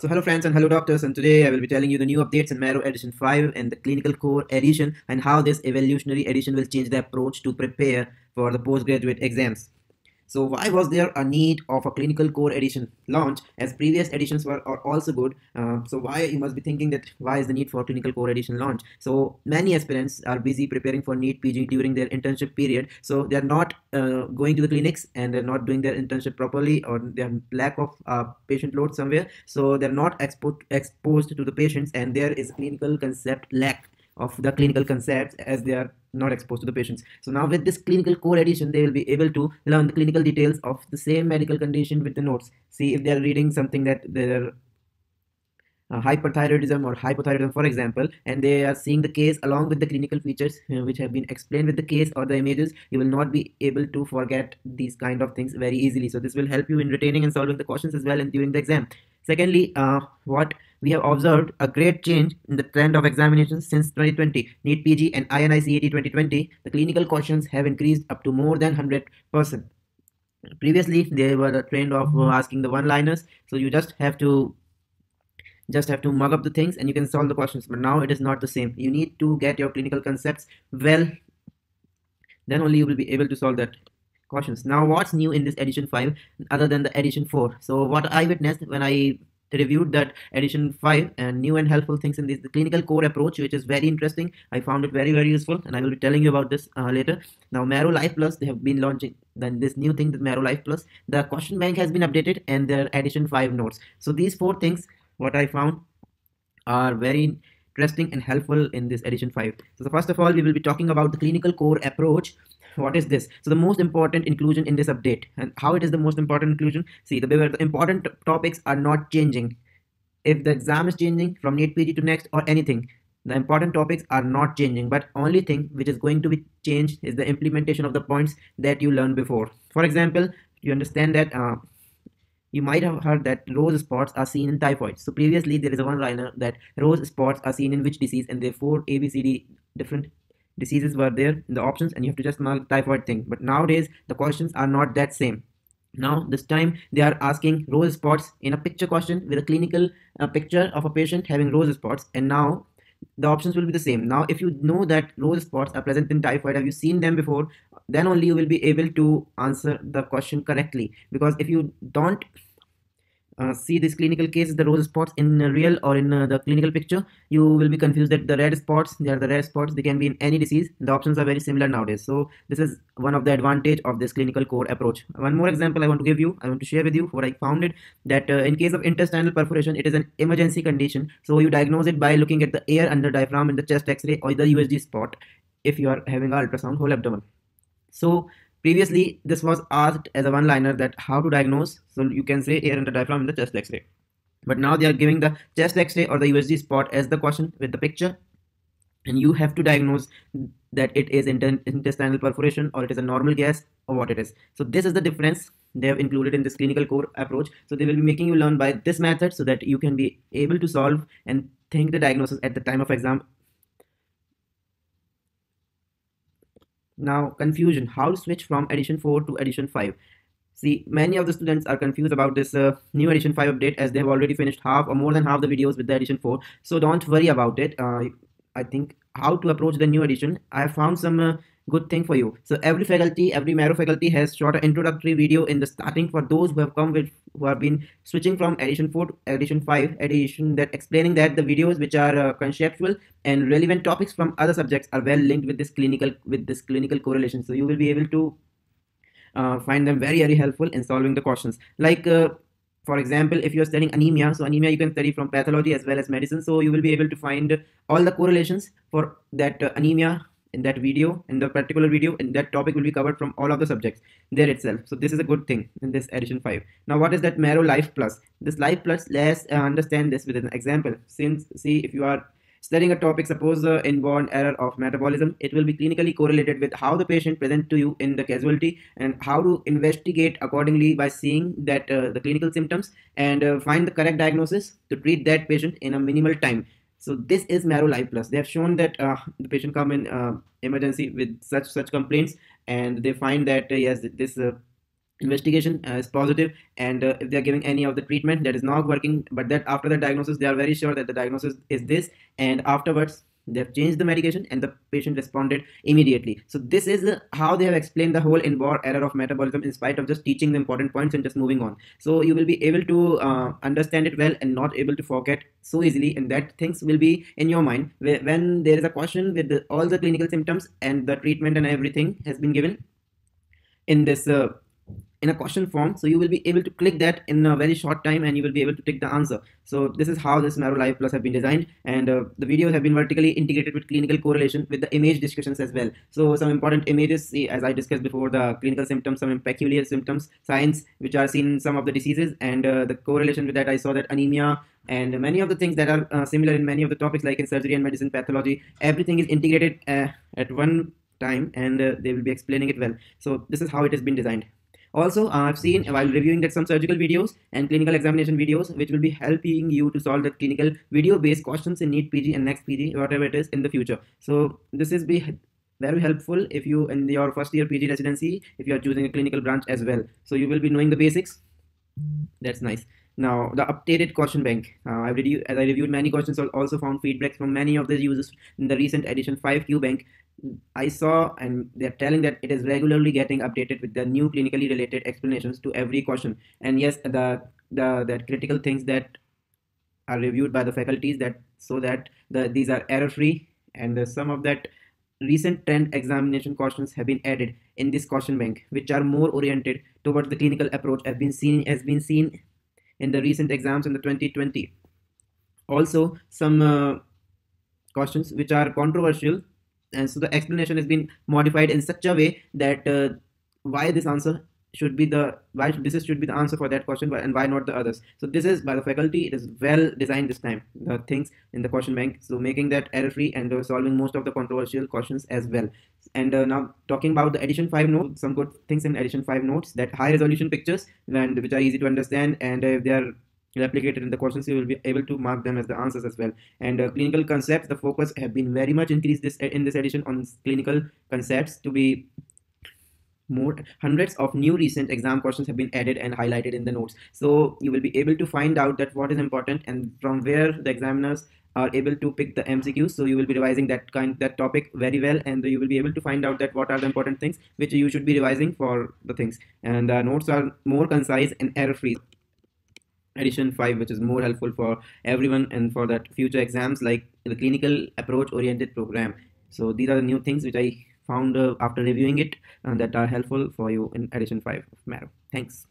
So hello friends and hello doctors and today I will be telling you the new updates in Marrow Edition 5 and the Clinical Core Edition and how this evolutionary edition will change the approach to prepare for the postgraduate exams. So why was there a need of a clinical core edition launch as previous editions were also good? Uh, so why you must be thinking that why is the need for a clinical core edition launch? So many aspirants are busy preparing for NEET PG during their internship period. So they're not uh, going to the clinics and they're not doing their internship properly or they have lack of uh, patient load somewhere. So they're not expo exposed to the patients and there is clinical concept lack of the clinical concepts as they are not exposed to the patients. So now with this clinical core edition, they will be able to learn the clinical details of the same medical condition with the notes. See if they are reading something that they're uh, hyperthyroidism or hypothyroidism for example and they are seeing the case along with the clinical features uh, which have been explained with the case or the images you will not be able to forget these kind of things very easily. So this will help you in retaining and solving the questions as well and during the exam. Secondly uh, what we have observed a great change in the trend of examinations since 2020 NEET PG and INI CET 2020 the clinical questions have increased up to more than 100 percent. Previously they were the trend of uh, asking the one liners so you just have to just have to mug up the things and you can solve the questions. But now it is not the same. You need to get your clinical concepts well. Then only you will be able to solve that questions. Now what's new in this edition 5 other than the edition 4 so what i witnessed when i reviewed that edition 5 and new and helpful things in this the clinical core approach which is very interesting i found it very very useful and i will be telling you about this uh, later. Now marrow live plus they have been launching then this new thing the marrow live plus. The question bank has been updated and their edition 5 notes. So these four things what i found are very interesting and helpful in this edition 5 so first of all we will be talking about the clinical core approach. What is this? So the most important inclusion in this update. And how it is the most important inclusion? See the, the important topics are not changing. If the exam is changing from NEET PG to next or anything the important topics are not changing. But only thing which is going to be changed is the implementation of the points that you learned before. For example you understand that uh, you might have heard that rose spots are seen in typhoid. So previously there is a one liner that rose spots are seen in which disease and therefore abcd different diseases were there in the options and you have to just mark typhoid thing. But nowadays the questions are not that same. Now this time they are asking rose spots in a picture question with a clinical uh, picture of a patient having rose spots and now the options will be the same. Now if you know that rose spots are present in typhoid have you seen them before then only you will be able to answer the question correctly. Because if you don't uh, see this clinical case the rose spots in real or in uh, the clinical picture you will be confused that the red spots they are the red spots they can be in any disease. The options are very similar nowadays. So this is one of the advantage of this clinical core approach. One more example i want to give you i want to share with you what i found it that uh, in case of intestinal perforation it is an emergency condition. So you diagnose it by looking at the air under diaphragm in the chest x-ray or the usg spot if you are having ultrasound whole abdomen so Previously, this was asked as a one-liner that how to diagnose. So you can say air under diaphragm in the chest X-ray. But now they are giving the chest X-ray or the USG spot as the question with the picture. And you have to diagnose that it is intestinal perforation or it is a normal gas or what it is. So this is the difference they have included in this clinical core approach. So they will be making you learn by this method so that you can be able to solve and think the diagnosis at the time of exam Now confusion, how to switch from edition 4 to edition 5. See, many of the students are confused about this uh, new edition 5 update as they have already finished half or more than half the videos with the edition 4. So don't worry about it. Uh, I think how to approach the new edition. I found some uh, good thing for you. So every faculty, every Marrow faculty has shot an introductory video in the starting for those who have come with who have been switching from edition 4 to edition 5 edition that explaining that the videos which are uh, conceptual and relevant topics from other subjects are well linked with this clinical with this clinical correlation so you will be able to uh, find them very very helpful in solving the questions like uh, for example if you're studying anemia so anemia you can study from pathology as well as medicine. So you will be able to find all the correlations for that uh, anemia in that video in the particular video and that topic will be covered from all of the subjects there itself. So this is a good thing in this edition 5 now what is that marrow live plus? This live plus let's uh, understand this with an example. Since see if you are studying a topic suppose the inborn error of metabolism it will be clinically correlated with how the patient present to you in the casualty and how to investigate accordingly by seeing that uh, the clinical symptoms and uh, find the correct diagnosis to treat that patient in a minimal time so this is Marrow Live Plus. They have shown that uh, the patient come in uh, emergency with such such complaints, and they find that uh, yes, this uh, investigation uh, is positive and uh, if they are giving any of the treatment that is not working but that after the diagnosis they are very sure that the diagnosis is this and afterwards they have changed the medication and the patient responded immediately. So this is uh, how they have explained the whole inborn error of metabolism in spite of just teaching the important points and just moving on. So you will be able to uh, understand it well and not able to forget so easily and that things will be in your mind. When there is a question with the, all the clinical symptoms and the treatment and everything has been given in this uh, in a question form so you will be able to click that in a very short time and you will be able to take the answer. So this is how this Marrow Live Plus have been designed and uh, the videos have been vertically integrated with clinical correlation with the image discussions as well. So some important images as I discussed before the clinical symptoms some peculiar symptoms signs which are seen in some of the diseases and uh, the correlation with that I saw that anemia and many of the things that are uh, similar in many of the topics like in surgery and medicine pathology everything is integrated uh, at one time and uh, they will be explaining it well. So this is how it has been designed also, uh, I've seen while reviewing that some surgical videos and clinical examination videos, which will be helping you to solve the clinical video-based questions in NEET PG and next PG, whatever it is in the future. So this is be very helpful if you in your first year PG residency, if you are choosing a clinical branch as well. So you will be knowing the basics. That's nice. Now the updated question bank. Uh, I reviewed as I reviewed many questions. Also found feedback from many of the users in the recent edition 5 Q bank I saw and they're telling that it is regularly getting updated with the new clinically related explanations to every question. And yes, the the the critical things that are reviewed by the faculties that so that the these are error free and some of that recent trend examination questions have been added in this question bank which are more oriented towards the clinical approach have been seen has been seen in the recent exams in the 2020 also some uh, questions which are controversial and so the explanation has been modified in such a way that uh, why this answer should be the why this is should be the answer for that question and why not the others? So this is by the faculty it is well designed this time the things in the question bank. So making that error free and uh, solving most of the controversial questions as well. And uh, now talking about the edition 5 notes some good things in edition 5 notes that high resolution pictures and which are easy to understand and uh, they are replicated in the questions you will be able to mark them as the answers as well. And uh, clinical concepts the focus have been very much increased this in this edition on clinical concepts to be more hundreds of new recent exam questions have been added and highlighted in the notes. So you will be able to find out that what is important and from where the examiners are able to pick the MCQs so you will be revising that kind that topic very well and you will be able to find out that what are the important things which you should be revising for the things. And the notes are more concise and error free edition 5 which is more helpful for everyone and for that future exams like the clinical approach oriented program. So these are the new things which i found uh, after reviewing it uh, that are helpful for you in edition 5 of marrow. Thanks